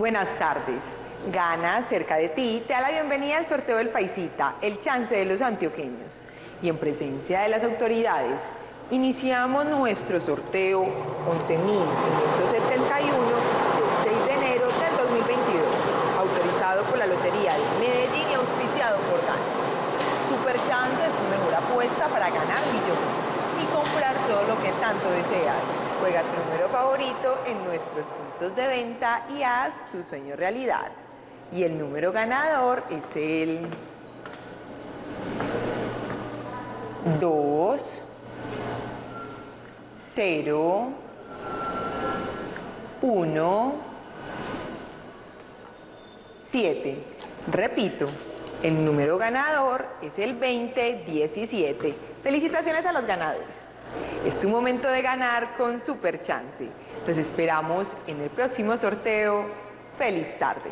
Buenas tardes. Gana cerca de ti te da la bienvenida al sorteo del Paisita, el chance de los antioqueños. Y en presencia de las autoridades, iniciamos nuestro sorteo 11.571 del 6 de enero del 2022, autorizado por la Lotería de Medellín y auspiciado por GANA. Super Chance es tu mejor apuesta para ganar millones y comprar todo lo que tanto deseas. Juega tu número favorito en nuestros puntos de venta y haz tu sueño realidad. Y el número ganador es el 2, 0, 1, 7. Repito, el número ganador es el 2017. Felicitaciones a los ganadores. Es tu momento de ganar con Super Chance. Los esperamos en el próximo sorteo. Feliz tarde.